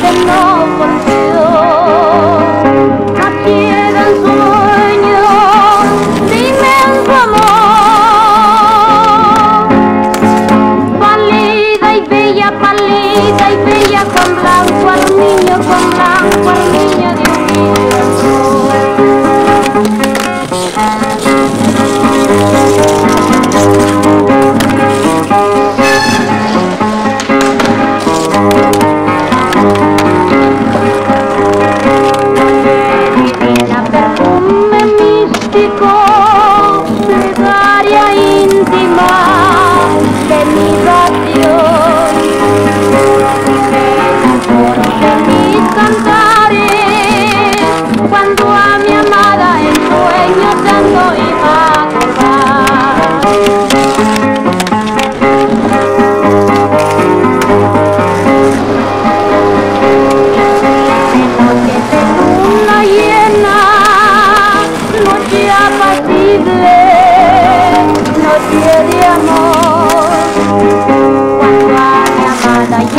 que no confió aquí en el sueño de inmenso amor. Pálida y bella, pálida y bella, con blanco al niño, con blanco al niño.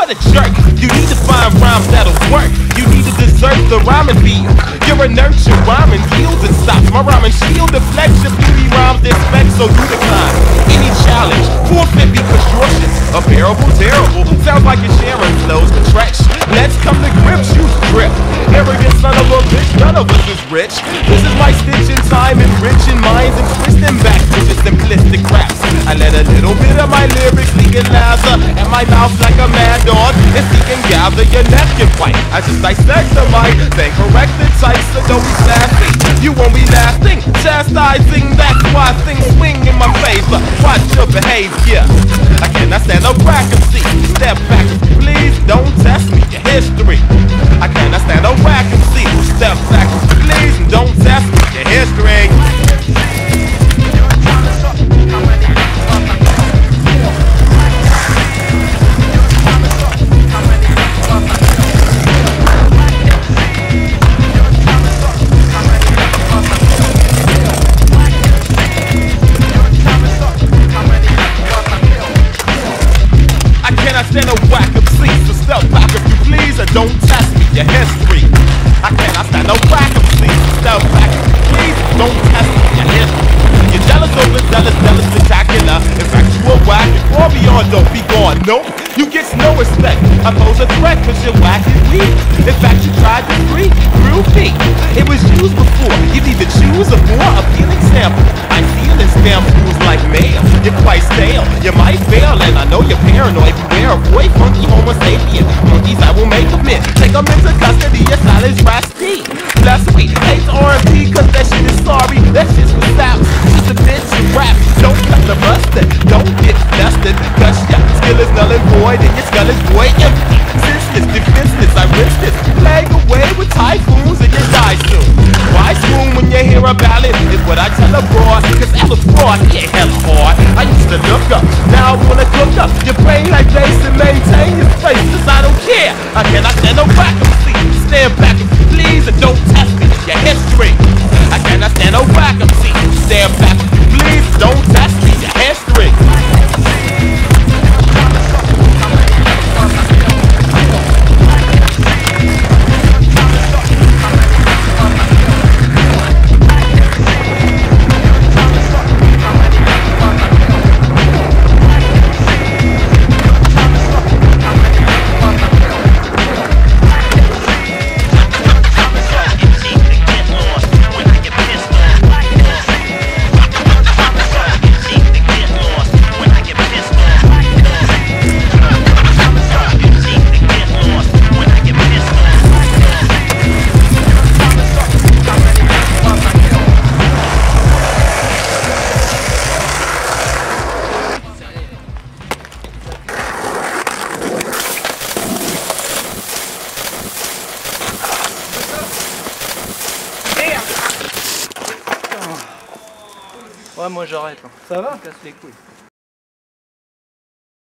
What a jerk! You need to find rhymes that'll work. You need to deserve the rhyming field. You're a nurture, rhyming yields and stops. My rhyming shield deflects your beauty rhymes expect, so you decline. Any challenge, forfeit because you're shit's a parable, terrible. Sounds like you're sharing flows, but stretch. Let's come to grips, you grip. Arrogant son of a bitch, none of us is rich. This is my stitch stitching time, enriching minds and twisting back to leak and my mouth like a mad dog. If he can gather your napkin white, I just dissect the mic, then correct the type so don't be sassy. You won't be lasting, chastising. That's why things swing in my favor. Watch your behavior. I cannot stand of see. Step back, please don't test me. Your history. I cannot stand of see. Step back, please don't test me. Your history. Stand a whack of sleep, so step back if you please, and don't test me, your history. I cannot stand a whack of sleep, step back if you please, don't test me, your history. You're jealous, overzealous, jealous, spectacular. In fact, you a whack, and far beyond, don't be gone. Nope, you get no respect. I pose a threat, cause you're whack and weak. In fact, you tried to free through me. It was used before, you need to choose a more appealing sample. I feel and stamp fools like mail. You're quite stale, you might fail, and I know you're paranoid. Beware boy, funky homo sapien. Monkeys, I will make them in. Take them into custody, your silence raspy. Bless me, hate R&B, cause that shit is sorry. That shit's sap. Just a bitch rap. Don't cut the mustard, don't get dusted. And and your skull is empty. Senseless, defenseless, I risk this. Playing away with typhoons, and you die soon. Why swoon when you hear a ballad? Is what I tell a broad. Cause Ella Frost, yeah, hella hard. I used to look up, now I wanna cook up. Your brain like Jason, maintain your face, cause I don't care. I cannot stand no back of seat. Stand back you please, and don't test me. Your history. I cannot stand no back of seat. Stand back you please, don't test me. Moi j'arrête. là. Ça va casse les couilles.